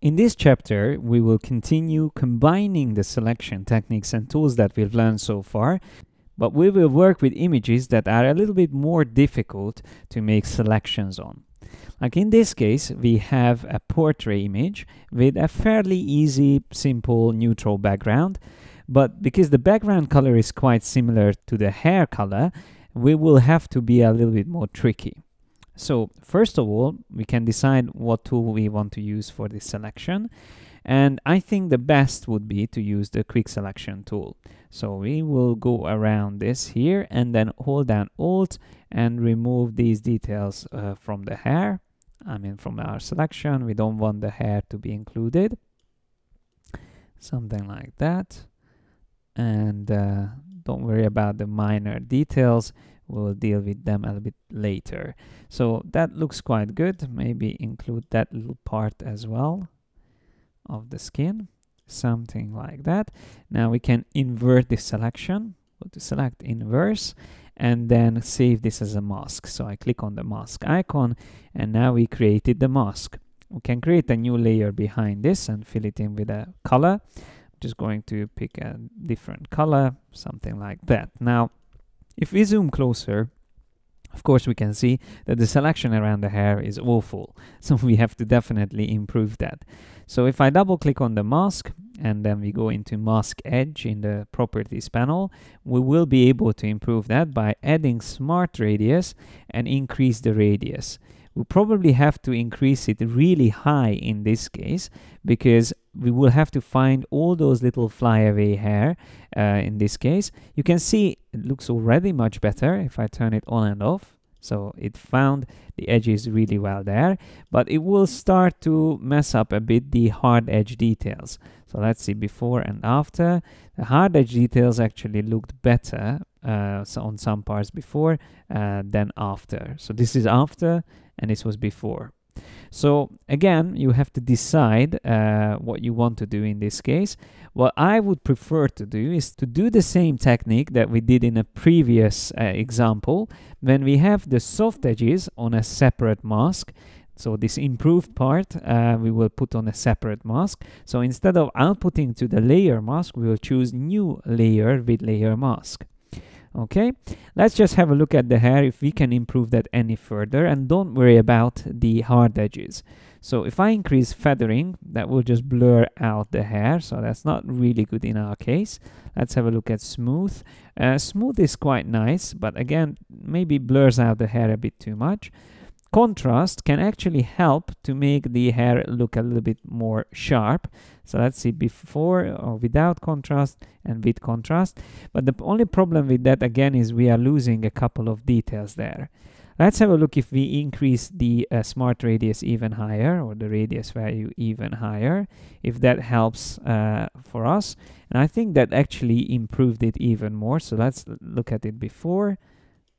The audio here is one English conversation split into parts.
In this chapter, we will continue combining the selection techniques and tools that we've learned so far, but we will work with images that are a little bit more difficult to make selections on. Like in this case, we have a portrait image with a fairly easy, simple, neutral background, but because the background color is quite similar to the hair color, we will have to be a little bit more tricky. So first of all, we can decide what tool we want to use for this selection. And I think the best would be to use the quick selection tool. So we will go around this here and then hold down Alt and remove these details uh, from the hair. I mean from our selection, we don't want the hair to be included. Something like that. And uh, don't worry about the minor details we'll deal with them a little bit later. So that looks quite good. Maybe include that little part as well of the skin. Something like that. Now we can invert the selection. Go to select inverse and then save this as a mask. So I click on the mask icon and now we created the mask. We can create a new layer behind this and fill it in with a color. I'm just going to pick a different color something like that. Now if we zoom closer, of course, we can see that the selection around the hair is awful. So we have to definitely improve that. So if I double click on the mask and then we go into mask edge in the properties panel, we will be able to improve that by adding smart radius and increase the radius we probably have to increase it really high in this case because we will have to find all those little flyaway hair uh, in this case. You can see it looks already much better if I turn it on and off. So it found the edges really well there, but it will start to mess up a bit the hard edge details. So let's see before and after. The hard edge details actually looked better uh, so on some parts before uh, than after. So this is after and this was before. So again, you have to decide uh, what you want to do in this case. What I would prefer to do is to do the same technique that we did in a previous uh, example when we have the soft edges on a separate mask. So this improved part uh, we will put on a separate mask. So instead of outputting to the layer mask, we will choose new layer with layer mask okay let's just have a look at the hair if we can improve that any further and don't worry about the hard edges. So if I increase feathering that will just blur out the hair so that's not really good in our case. Let's have a look at smooth. Uh, smooth is quite nice but again maybe blurs out the hair a bit too much contrast can actually help to make the hair look a little bit more sharp. So let's see before or without contrast and with contrast. But the only problem with that again is we are losing a couple of details there. Let's have a look if we increase the uh, smart radius even higher or the radius value even higher, if that helps uh, for us. And I think that actually improved it even more. So let's look at it before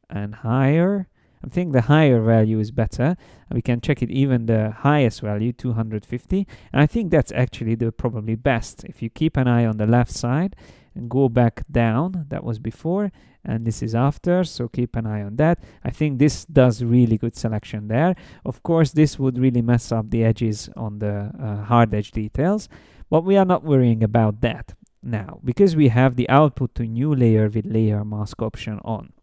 and higher I think the higher value is better. We can check it even the highest value, 250. And I think that's actually the probably best. If you keep an eye on the left side and go back down, that was before, and this is after, so keep an eye on that. I think this does really good selection there. Of course, this would really mess up the edges on the uh, hard edge details, but we are not worrying about that now because we have the output to new layer with layer mask option on.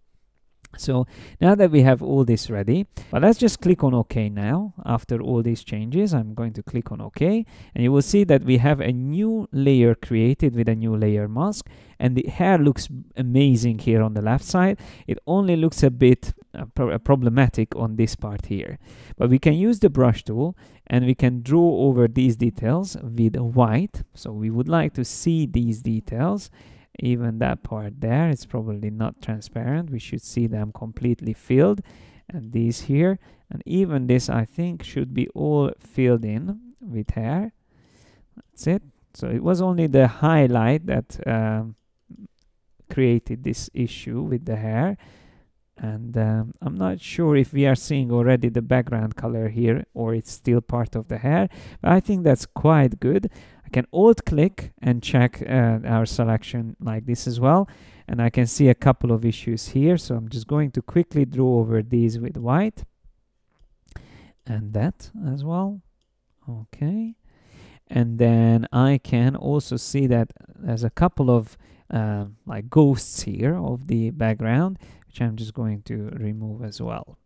So now that we have all this ready, but let's just click on OK now. After all these changes, I'm going to click on OK and you will see that we have a new layer created with a new layer mask and the hair looks amazing here on the left side. It only looks a bit uh, uh, problematic on this part here. But we can use the brush tool and we can draw over these details with white. So we would like to see these details even that part there it's probably not transparent. We should see them completely filled and these here and even this I think should be all filled in with hair. That's it. So it was only the highlight that um, created this issue with the hair and um, I'm not sure if we are seeing already the background color here or it's still part of the hair but I think that's quite good. I can alt click and check uh, our selection like this as well and I can see a couple of issues here. So I'm just going to quickly draw over these with white. And that as well. Okay. And then I can also see that there's a couple of uh, like ghosts here of the background which I'm just going to remove as well.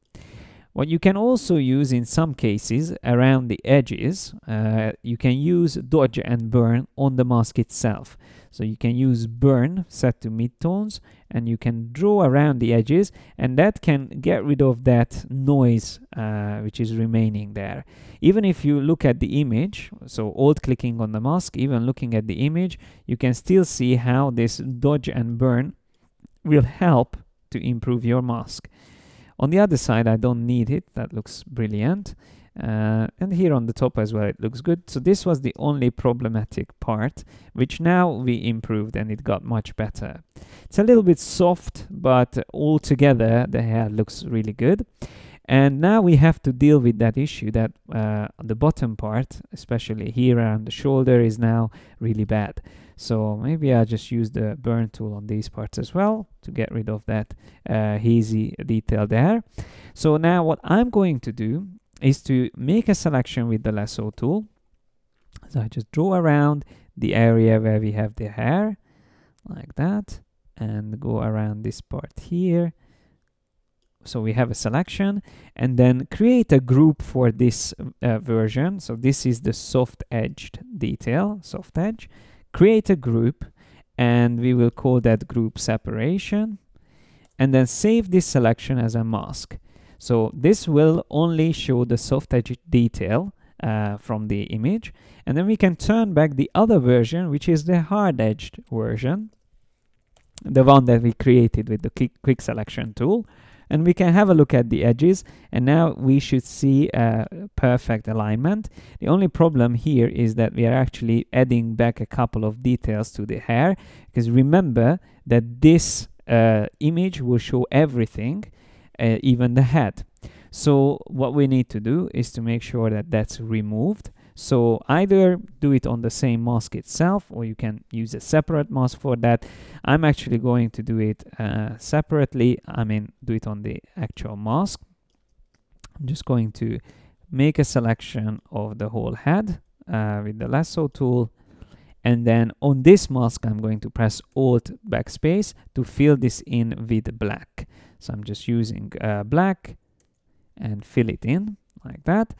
What you can also use in some cases around the edges, uh, you can use dodge and burn on the mask itself. So you can use burn set to midtones and you can draw around the edges and that can get rid of that noise uh, which is remaining there. Even if you look at the image, so alt clicking on the mask, even looking at the image, you can still see how this dodge and burn will help to improve your mask. On the other side, I don't need it. That looks brilliant. Uh, and here on the top as well, it looks good. So this was the only problematic part, which now we improved and it got much better. It's a little bit soft, but altogether the hair looks really good. And now we have to deal with that issue that uh, the bottom part, especially here around the shoulder, is now really bad. So maybe I'll just use the burn tool on these parts as well to get rid of that uh, hazy detail there. So now what I'm going to do is to make a selection with the lasso tool. So I just draw around the area where we have the hair like that and go around this part here. So we have a selection and then create a group for this uh, version. So this is the soft edged detail, soft edge create a group and we will call that group separation and then save this selection as a mask. So this will only show the soft edge detail uh, from the image and then we can turn back the other version which is the hard edged version the one that we created with the quick selection tool and we can have a look at the edges and now we should see a perfect alignment. The only problem here is that we are actually adding back a couple of details to the hair because remember that this uh, image will show everything, uh, even the head. So what we need to do is to make sure that that's removed so either do it on the same mask itself or you can use a separate mask for that. I'm actually going to do it uh, separately. I mean, do it on the actual mask. I'm just going to make a selection of the whole head uh, with the lasso tool. And then on this mask, I'm going to press Alt Backspace to fill this in with black. So I'm just using uh, black and fill it in like that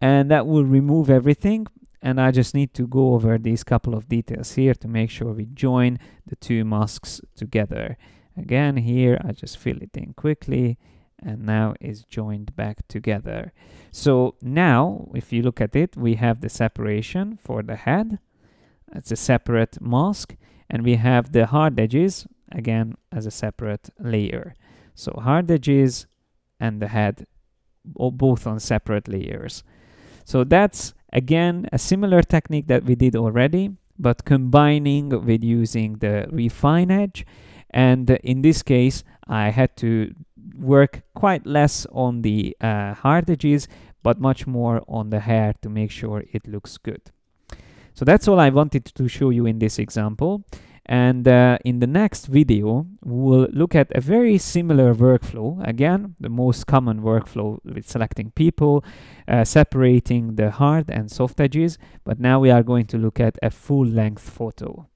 and that will remove everything and I just need to go over these couple of details here to make sure we join the two masks together. Again here I just fill it in quickly and now it's joined back together. So now if you look at it we have the separation for the head. It's a separate mask and we have the hard edges again as a separate layer. So hard edges and the head both on separate layers. So that's again a similar technique that we did already, but combining with using the refine edge. And in this case, I had to work quite less on the uh, hard edges, but much more on the hair to make sure it looks good. So that's all I wanted to show you in this example. And uh, in the next video, we'll look at a very similar workflow. Again, the most common workflow with selecting people, uh, separating the hard and soft edges. But now we are going to look at a full length photo.